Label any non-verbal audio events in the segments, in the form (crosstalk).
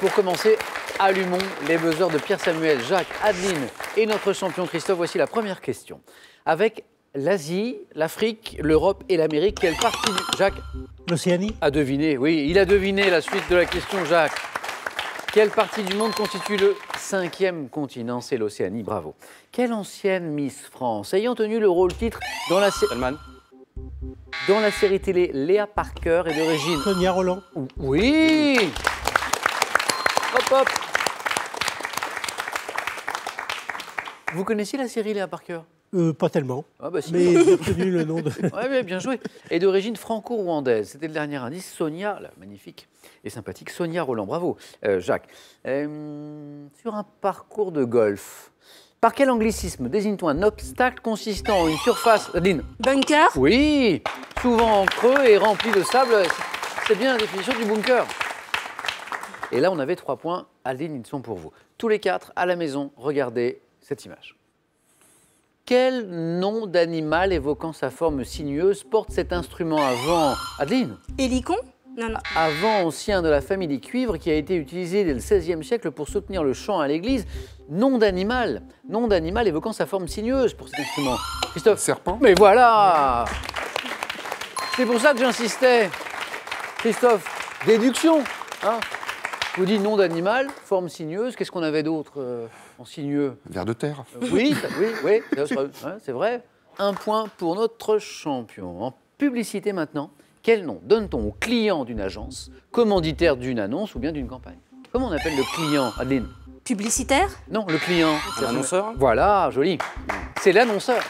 Pour commencer, allumons les buzzers de Pierre Samuel, Jacques, Adeline et notre champion Christophe. Voici la première question. Avec l'Asie, l'Afrique, l'Europe et l'Amérique, quelle partie du... Jacques L'Océanie a deviné, oui, il a deviné la suite de la question, Jacques. Quelle partie du monde constitue le cinquième continent? C'est l'Océanie, bravo. Quelle ancienne Miss France, ayant tenu le rôle titre dans la, Salman. dans la série télé Léa Parker est d'origine Sonia Roland. Oui Vous connaissiez la série Léa Parker? Euh, pas tellement. Ah bah si. Mais j'ai retenu le nom de. (laughs) Ouais, ouais, bien joué. Et d'origine franco-rwandaise. C'était le dernier indice. Sonia, la magnifique et sympathique Sonia Roland. Bravo, euh, Jacques. Euh, sur un parcours de golf, par quel anglicisme désigne-t-on un obstacle consistant en une surface. Adeline Bunker Oui, souvent en creux et rempli de sable. C'est bien la définition du bunker. Et là, on avait trois points. Adeline, ils sont pour vous. Tous les quatre, à la maison, regardez cette image. Quel nom d'animal évoquant sa forme sinueuse porte cet instrument avant Adeline? Hélicon? Non, non. avant ancien de la famille des cuivres qui a été utilisé dès le XVIe siècle pour soutenir le chant à l'église. Nom d'animal, nom d'animal évoquant sa forme sinueuse pour cet instrument. Christophe Serpent Mais voilà C'est pour ça que j'insistais. Christophe, déduction. Hein? Je vous dis nom d'animal, forme sinueuse. Qu'est-ce qu'on avait d'autre euh, en sinueux Vers de terre. euh, Oui, oui, oui, ouais, c'est vrai. Un point pour notre champion. En publicité maintenant, quel nom donne-t-on au client d'une agence, commanditaire d'une annonce ou bien d'une campagne? Comment on appelle le client, Adeline? Publicitaire? Non, le client. L'annonceur Voilà, joli. C'est l'annonceur.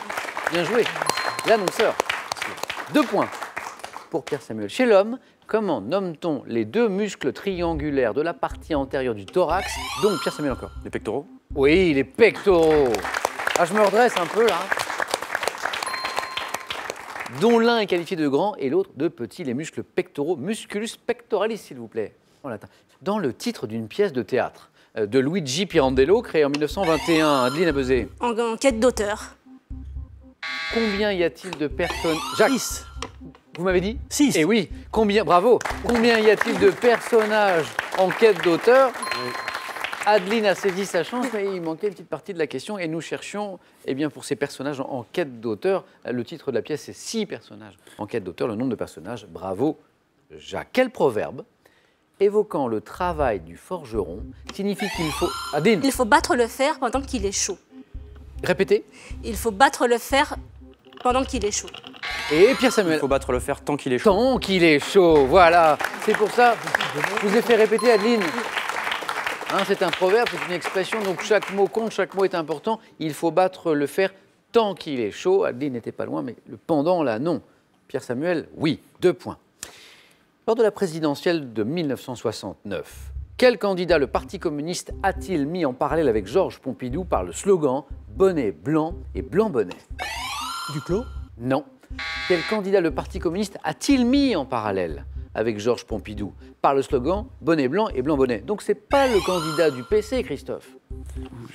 Bien joué. L'annonceur. Deux points pour Pierre Samuel. Chez l'homme, comment nomme-t-on les deux muscles triangulaires de la partie antérieure du thorax Donc, Pierre Samuel encore. Les pectoraux Oui, les pectoraux. Ah, je me redresse un peu là. Dont l'un est qualifié de grand et l'autre de petit, les muscles pectoraux, musculus pectoralis, s'il vous plaît, en latin. Dans le titre d'une pièce de théâtre euh, de Luigi Pirandello, créée en 1921, Adeline a buzzé. en, en quête d'auteur. Combien y a-t-il de personnes? Jacques. Vous m'avez dit Six. Eh oui, combien Bravo. Combien y a-t-il de personnages en quête d'auteur Adeline a saisi sa chance, mais il manquait une petite partie de la question et nous cherchions, eh bien, pour ces personnages en, en quête d'auteur, le titre de la pièce c'est six personnages en quête d'auteur, le nombre de personnages. Bravo, Jacques. Quel proverbe évoquant le travail du forgeron signifie qu'il faut. Adeline, Il faut battre le fer pendant qu'il est chaud. répétez. Il faut battre le fer pendant qu'il est chaud. Et Pierre Il Samuel. faut battre le fer tant qu'il est chaud. Tant qu'il est chaud, voilà. C'est pour ça, je vous ai fait répéter, Adeline. Hein, c'est un proverbe, c'est une expression, donc chaque mot compte, chaque mot est important. Il faut battre le fer tant qu'il est chaud. Adeline n'était pas loin, mais le pendant, là, non. Pierre Samuel, oui, deux points. Lors de la présidentielle de 1969, quel candidat le Parti communiste a-t-il mis en parallèle avec Georges Pompidou par le slogan Bonnet blanc et blanc bonnet Duclos. non. Quel candidat le Parti communiste a-t-il mis en parallèle avec Georges Pompidou par le slogan bonnet blanc et blanc bonnet Donc c'est pas le candidat du PC, Christophe.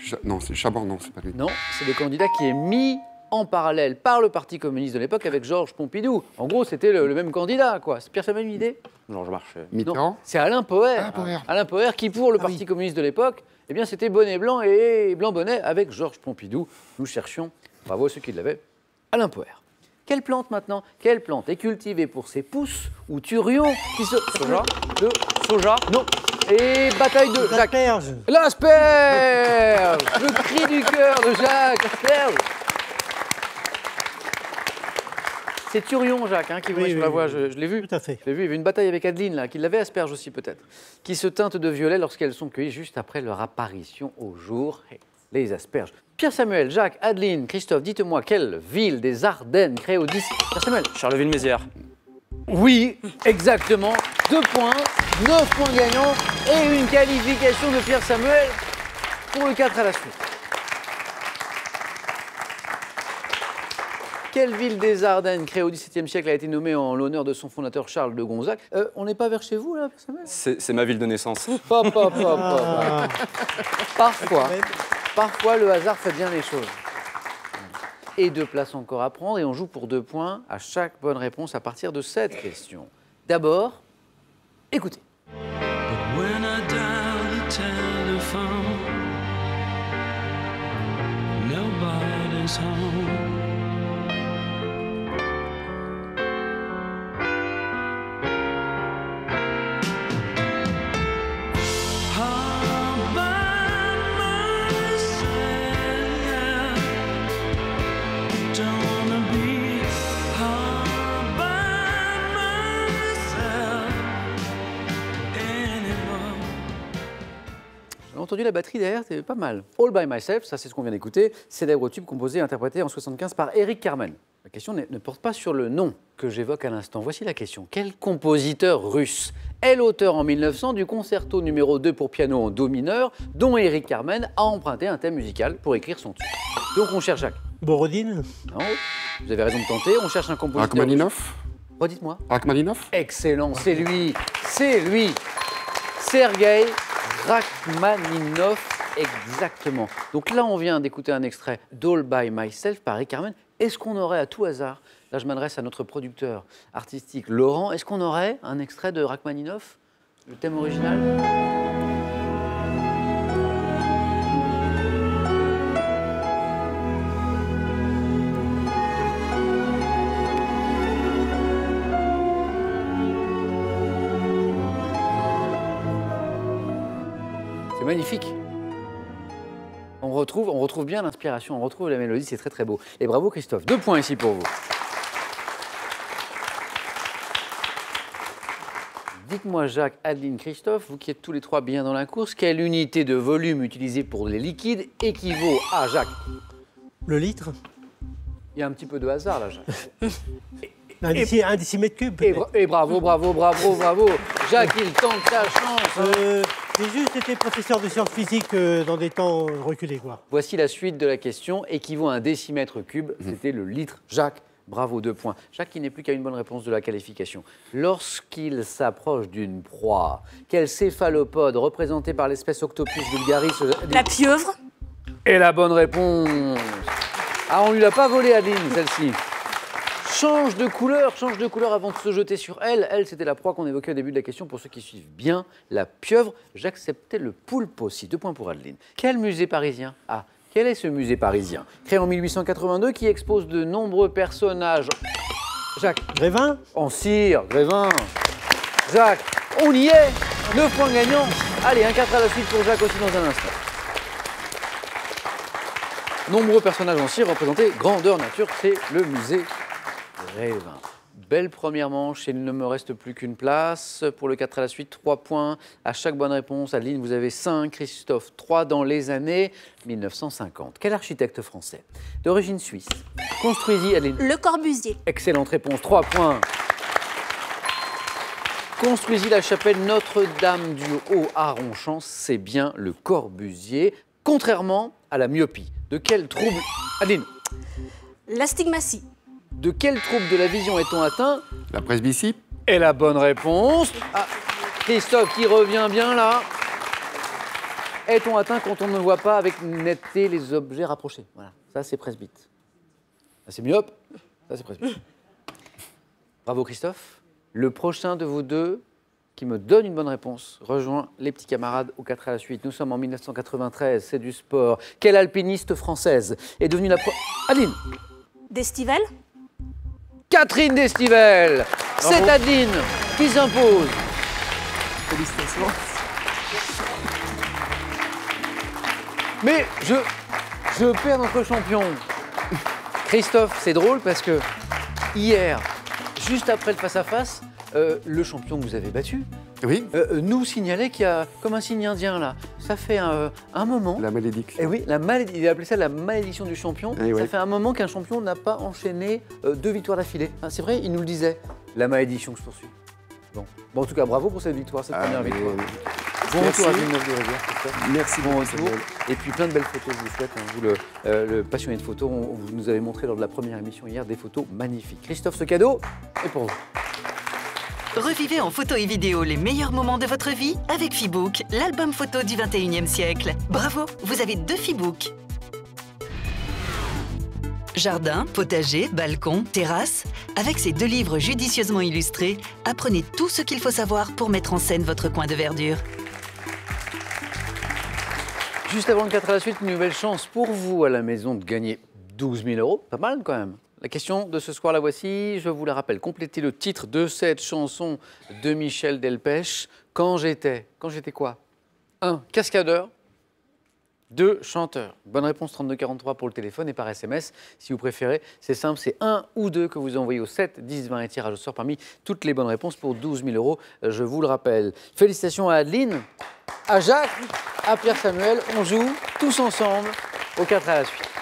Cha- Non, c'est Chaban, non, c'est pas lui. Non, c'est le candidat qui est mis en parallèle par le Parti communiste de l'époque avec Georges Pompidou. En gros, c'était le, le même candidat, quoi. C'est Pierre Samuel une idée? Georges Marchais. Non, Mitterrand c'est Alain Poher. Ah, Poher. Alain Poher qui, pour le Ah Parti oui. communiste de l'époque, eh bien, c'était bonnet blanc et blanc bonnet avec Georges Pompidou. Nous cherchions, bravo à ceux qui l'avaient, Alain Poher. Quelle plante maintenant Quelle plante est cultivée pour ses pousses ou turions qui se... Soja Le Soja Non. Et bataille de Jacques. L'asperge. L'asperge (laughs) Le cri du cœur de Jacques, l'asperge C'est Turion, Jacques, hein, qui venait Oui, sur oui, la voie, oui. je, je l'ai vu. Tout à fait. Je l'ai vu, il y avait une bataille avec Adeline, là, qui l'avait asperge aussi peut-être, qui se teintent de violet lorsqu'elles sont cueillies juste après leur apparition au jour. Les asperges. Pierre Samuel, Jacques, Adeline, Christophe, dites-moi quelle ville des Ardennes créée au 10... Pierre Samuel Charleville-Mézières. Oui, exactement. Deux points, neuf points gagnants et une qualification de Pierre Samuel pour le 4 à la suite. Quelle ville des Ardennes, créée au XVIIe siècle, a été nommée en l'honneur de son fondateur Charles de Gonzague? Euh, On n'est pas vers chez vous, là, Pierre Samuel C'est ma ville de naissance. Pop, pop, pop, pop. Ah, Parfois, parfois, le hasard fait bien les choses. Et deux places encore à prendre, et on joue pour deux points à chaque bonne réponse à partir de cette question. D'abord, écoutez. Entendu la batterie derrière, c'est pas mal. All by myself, ça c'est ce qu'on vient d'écouter, célèbre tube composé et interprété en 75 par Eric Carmen. La question ne porte pas sur le nom que j'évoque à l'instant. Voici la question. Quel compositeur russe est l'auteur en 1900 du concerto numéro 2 pour piano en do mineur dont Eric Carmen a emprunté un thème musical pour écrire son tube Donc on cherche Jacques. Borodine Non, vous avez raison de tenter. On cherche un compositeur. Rachmaninoff Redites-moi. Rachmaninoff Excellent, c'est lui, c'est lui. Sergei Rachmaninov, exactement. Donc là, on vient d'écouter un extrait d'All by Myself par Rick Carmen. Est-ce qu'on aurait à tout hasard, là je m'adresse à notre producteur artistique Laurent, est-ce qu'on aurait un extrait de Rachmaninov, le thème original? C'est magnifique. On retrouve, on retrouve bien l'inspiration, on retrouve la mélodie, c'est très très beau. Et bravo Christophe. Deux points ici pour vous. Dites-moi Jacques, Adeline, Christophe, vous qui êtes tous les trois bien dans la course, quelle unité de volume utilisée pour les liquides équivaut à Jacques Le litre Il y a un petit peu de hasard là, Jacques. (laughs) Un, déci- un décimètre cube Et, bravo, bravo, bravo, bravo. Jacques, il tente sa chance. Euh, J'ai juste été professeur de sciences physiques euh, dans des temps reculés, quoi. Voici la suite de la question. Équivaut à un décimètre cube, c'était le litre. Jacques, bravo, deux points. Jacques, qui n'est plus qu'à une bonne réponse de la qualification. Lorsqu'il s'approche d'une proie, quel céphalopode représenté par l'espèce Octopus vulgaris se- La pieuvre. Et la bonne réponse Ah, on lui l'a pas volée, Adeline, celle-ci. Change de couleur, change de couleur avant de se jeter sur elle. Elle, c'était la proie qu'on évoquait au début de la question. Pour ceux qui suivent bien, la pieuvre. J'acceptais le poulpe aussi. Deux points pour Adeline. Quel musée parisien? Ah, quel est ce musée parisien? Créé en 1882 qui expose de nombreux personnages. Jacques, Grévin? En cire, Grévin. Jacques, on y est 9 points gagnants. Allez, un 4 à la suite pour Jacques aussi dans un instant. Nombreux personnages en cire représentés, grandeur nature, c'est le musée Belle première manche, il ne me reste plus qu'une place. Pour le 4 à la suite, 3 points à chaque bonne réponse. Adeline, vous avez 5, Christophe 3 dans les années 1950. Quel architecte français d'origine suisse construisit, Adeline Le Corbusier. Excellente réponse, 3 points. Construisit la chapelle Notre-Dame du Haut-Arronchamp, c'est bien le Corbusier, contrairement à la myopie. De quel trouble, Adeline, L'astigmatie. De quel trouble de la vision est-on atteint La presbytie Et la bonne réponse. Ah, Christophe qui revient bien là. Est-on atteint quand on ne voit pas avec netteté les objets rapprochés? Voilà, ça c'est presbyte. Ça c'est myope, ça c'est presbyte. Bravo Christophe. Le prochain de vous deux qui me donne une bonne réponse rejoint les petits camarades au 4 à la suite. Nous sommes en 1993, c'est du sport. Quelle alpiniste française est devenue la pro... Adeline? D'Estival? Catherine Destivelle. C'est Adeline qui s'impose. Mais je, je perds notre champion. Christophe, c'est drôle parce que hier, juste après le face-à-face, euh, le champion que vous avez battu Oui, euh, euh, nous signalait qu'il y a comme un signe indien là. Ça fait un, un moment. la malédiction. Eh oui, la maléd- il a appelé ça la malédiction du champion. Eh ça ouais. fait un moment qu'un champion n'a pas enchaîné euh, deux victoires d'affilée. Hein, c'est vrai, il nous le disait. La malédiction que je poursuis. Bon. bon, en tout cas, bravo pour cette victoire, cette Ah, première victoire. Bon Merci. retour à Villeneuve de Rivière, Christophe. Merci Bon beaucoup, retour. Et puis plein de belles photos, je vous souhaite. hein. Vous, le, euh, le passionné de photos, on- vous nous avez montré lors de la première émission hier des photos magnifiques. Christophe, ce cadeau est pour vous. Revivez en photo et vidéo les meilleurs moments de votre vie avec Fibook, l'album photo du 21e siècle. Bravo, vous avez deux Fibook. Jardin, potager, balcon, terrasse. Avec ces deux livres judicieusement illustrés, apprenez tout ce qu'il faut savoir pour mettre en scène votre coin de verdure. Juste avant le 4 à la suite, une nouvelle chance pour vous à la maison de gagner 12 000 euros. Pas mal quand même. La question de ce soir, la voici. Je vous la rappelle. Complétez le titre de cette chanson de Michel Delpech. Quand j'étais. Quand j'étais quoi? 1. Cascadeur. 2. Chanteur. Bonne réponse 3243 pour le téléphone et par SMS. Si vous préférez, c'est simple, c'est 1 ou 2 que vous envoyez au 7 10 20 et tirage au sort parmi toutes les bonnes réponses pour 12 000 euros. Je vous le rappelle. Félicitations à Adeline, à Jacques, à Pierre Samuel. On joue tous ensemble au 4 à la suite.